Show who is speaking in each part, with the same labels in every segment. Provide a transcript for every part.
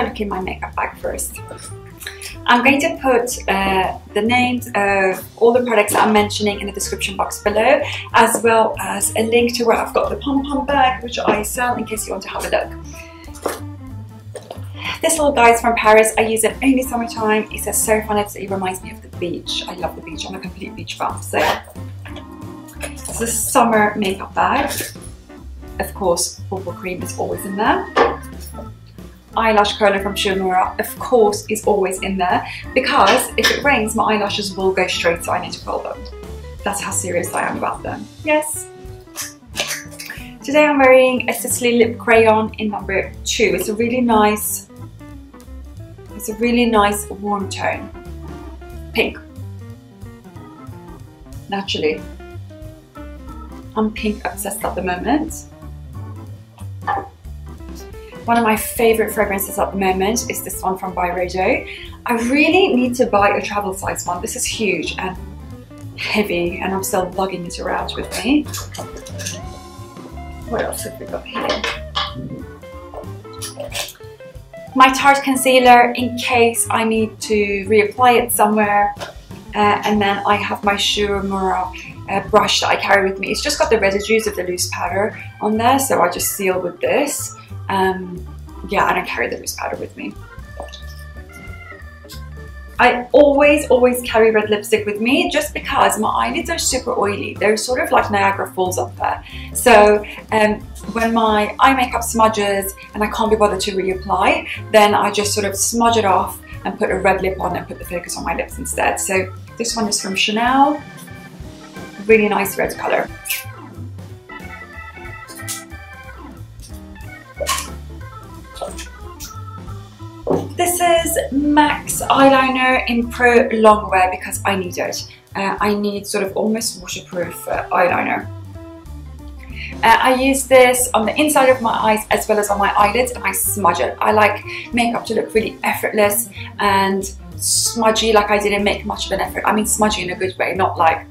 Speaker 1: have look in my makeup bag first. I'm going to put uh, the names of all the products that I'm mentioning in the description box below, as well as a link to where I've got the pom-pom bag, which I sell in case you want to have a look. This little guy is from Paris. I use it only summertime. It says surf on it, so reminds me of the beach. I love the beach. I'm a complete beach bum. So it's a summer makeup bag. Of course, paw paw cream is always in there. Eyelash curler from Shu Uemura, of course, is always in there because if it rains, my eyelashes will go straight, so I need to curl them. That's how serious I am about them. Yes. Today I'm wearing a Sisley lip crayon in number two. It's a really nice it's a really nice warm tone. Pink. Naturally. I'm pink obsessed at the moment. One of my favorite fragrances at the moment is this one from Byredo. I really need to buy a travel size one. This is huge and heavy and I'm still lugging it around with me. What else have we got here? my Tarte concealer in case I need to reapply it somewhere. Uh, and then I have my Shu uh, brush that I carry with me. It's just got the residues of the loose powder on there, so I just seal with this. Um, yeah, I don't carry the loose powder with me. I always, always carry red lipstick with me just because my eyelids are super oily. They're sort of like Niagara Falls up there. So um, when my eye makeup smudges and I can't be bothered to reapply, then I just sort of smudge it off and put a red lip on and put the focus on my lips instead. So this one is from Chanel. Really nice red color. This is MAC's eyeliner in Pro Longwear because I need it. Uh, I need sort of almost waterproof uh, eyeliner. Uh, I use this on the inside of my eyes as well as on my eyelids and I smudge it. I like makeup to look really effortless and smudgy like I didn't make much of an effort. I mean smudgy in a good way, not like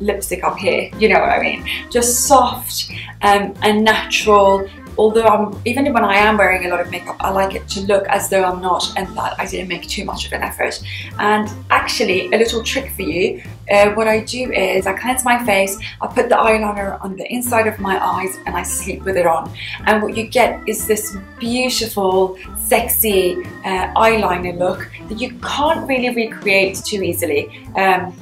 Speaker 1: lipstick up here, you know what I mean? Just soft um, and natural although I'm, even when I am wearing a lot of makeup, I like it to look as though I'm not and that I didn't make too much of an effort. And actually, a little trick for you, uh, what I do is I cleanse my face, I put the eyeliner on the inside of my eyes and I sleep with it on. And what you get is this beautiful, sexy uh, eyeliner look that you can't really recreate too easily. Um,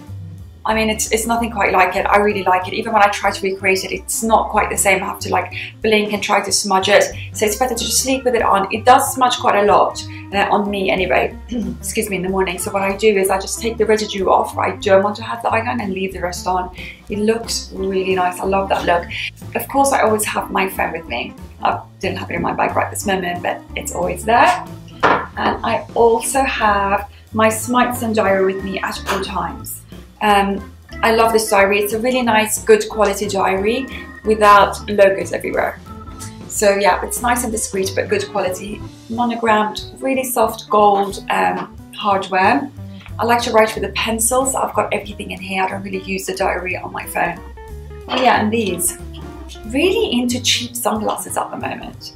Speaker 1: I mean, it's, it's nothing quite like it. I really like it. Even when I try to recreate it, it's not quite the same. I have to like blink and try to smudge it. So it's better to just sleep with it on. It does smudge quite a lot uh, on me anyway, excuse me, in the morning. So what I do is I just take the residue off. I don't want to have the eyeliner and leave the rest on. It looks really nice. I love that look. Of course, I always have my phone with me. I didn't have it in my bag right this moment, but it's always there. And I also have my Smythson diary with me at all times. Um, I love this diary. It's a really nice, good quality diary without logos everywhere. So yeah, it's nice and discreet, but good quality. Monogrammed, really soft gold um, hardware. I like to write with a pencil, so I've got everything in here. I don't really use the diary on my phone. Oh yeah, and these. Really into cheap sunglasses at the moment.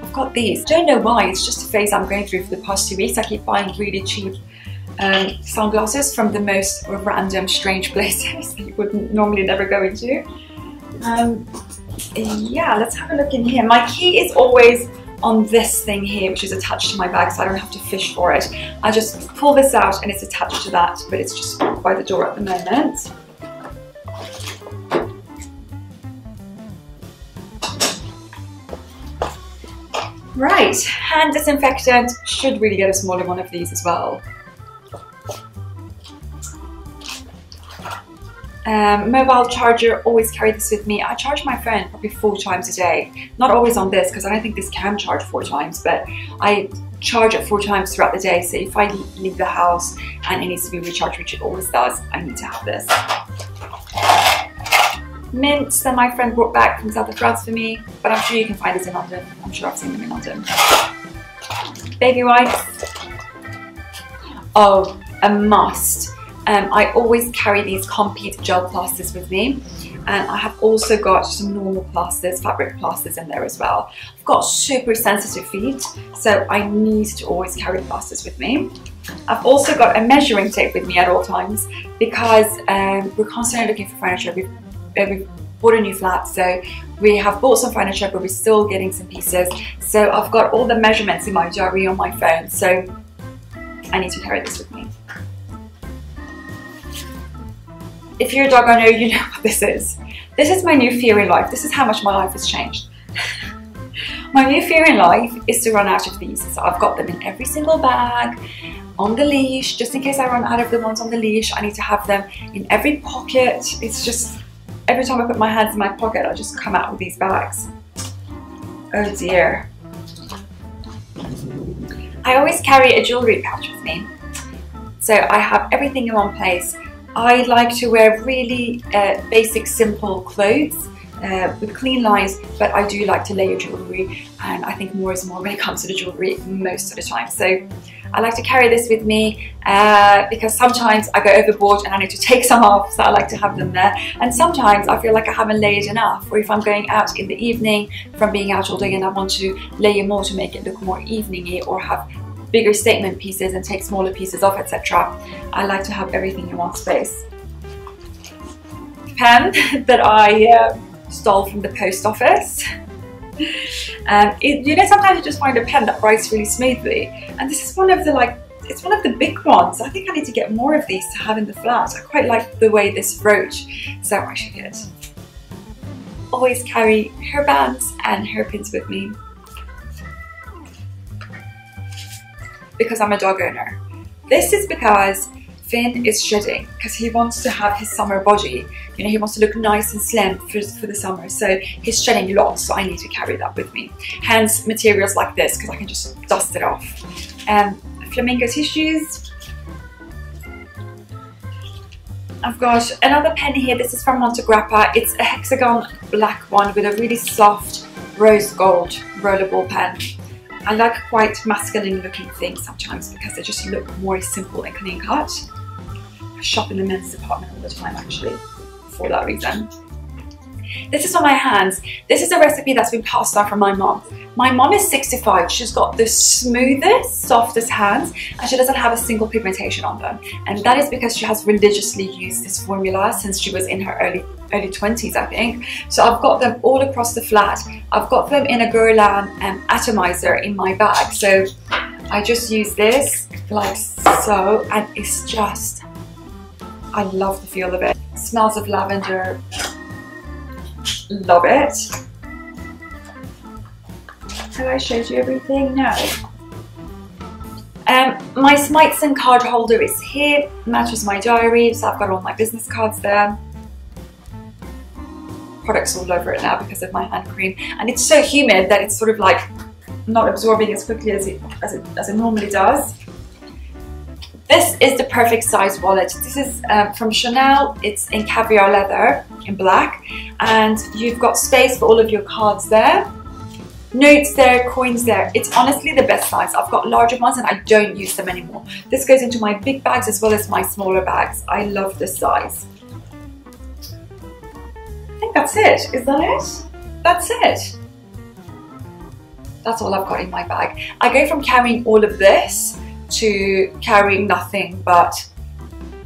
Speaker 1: I've got these. Don't know why, it's just a phase I'm going through for the past two weeks. I keep buying really cheap um, sunglasses from the most random, strange places you would normally never go into. Um, yeah, let's have a look in here. My key is always on this thing here, which is attached to my bag, so I don't have to fish for it. I just pull this out and it's attached to that, but it's just by the door at the moment. Right, hand disinfectant should really get a smaller one of these as well. Um, mobile charger, always carry this with me. I charge my phone probably four times a day. Not always on this because I don't think this can charge four times, but I charge it four times throughout the day. So if I leave the house and it needs to be recharged, which it always does, I need to have this. Mints that my friend brought back from south of France for me, but I'm sure you can find this in London. I'm sure I've seen them in London. Baby wipes. Oh, a must. Um, I always carry these Compeed gel plasters with me. and I have also got some normal plasters, fabric plasters in there as well. I've got super sensitive feet, so I need to always carry plasters with me. I've also got a measuring tape with me at all times because um, we're constantly looking for furniture. We've, uh, we've bought a new flat, so we have bought some furniture, but we're still getting some pieces. So I've got all the measurements in my diary on my phone, so I need to carry this with me. If you're a dog owner, you know what this is. This is my new fear in life. This is how much my life has changed. my new fear in life is to run out of these. So I've got them in every single bag on the leash, just in case I run out of the ones on the leash, I need to have them in every pocket. It's just, every time I put my hands in my pocket, I just come out with these bags. Oh dear. I always carry a jewellery pouch with me. So I have everything in one place. I like to wear really uh, basic, simple clothes uh, with clean lines, but I do like to layer jewellery and I think more is more when it comes to the jewellery most of the time. So I like to carry this with me uh, because sometimes I go overboard and I need to take some off, so I like to have them there. And sometimes I feel like I haven't layered enough, or if I'm going out in the evening from being out all day and I want to layer more to make it look more eveningy or have bigger statement pieces and take smaller pieces off, etc. I like to have everything in one space. Pen that I uh, stole from the post office. Um, it, you know, sometimes you just find a pen that writes really smoothly, and this is one of the like, it's one of the big ones. I think I need to get more of these to have in the flat. I quite like the way this wrote, so I should get. Always carry hairbands and hairpins with me because I'm a dog owner. This is because Finn is shedding because he wants to have his summer body. You know, he wants to look nice and slim for, for the summer. So he's shedding lots, so I need to carry that with me. Hence materials like this because I can just dust it off. Um, flamingo tissues. I've got another pen here. This is from Montegrappa. It's a hexagon black one with a really soft rose gold rollerball pen. I like quite masculine looking things sometimes because they just look more simple and clean cut I shop in the men's department all the time actually for that reason. This is on my hands. This is a recipe that's been passed on from my mom. My mom is 65. She's got the smoothest, softest hands and she doesn't have a single pigmentation on them. And that is because she has religiously used this formula since she was in her early early 20s, I think. So I've got them all across the flat. I've got them in a Guerlain um, atomizer in my bag. So I just use this like so and it's just I love the feel of it. Smells of lavender. Love it. Have I showed you everything? No. Um, my Smythson card holder is here, matches my diary, so I've got all my business cards there. Products all over it now because of my hand cream. And it's so humid that it's sort of like not absorbing as quickly as it, as it, as it normally does. This is the perfect size wallet. This is um, from Chanel. It's in caviar leather in black and you've got space for all of your cards there. Notes there, coins there. It's honestly the best size. I've got larger ones and I don't use them anymore. This goes into my big bags as well as my smaller bags. I love this size. I think that's it. Is that it? That's it. That's all I've got in my bag. I go from carrying all of this to carrying nothing but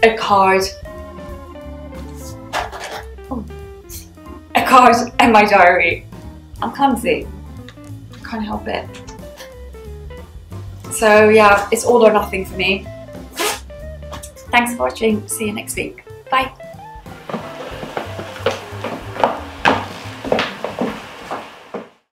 Speaker 1: a card, a card and my diary. I'm clumsy, can't help it. So yeah, it's all or nothing for me. Thanks for watching, see you next week. Bye.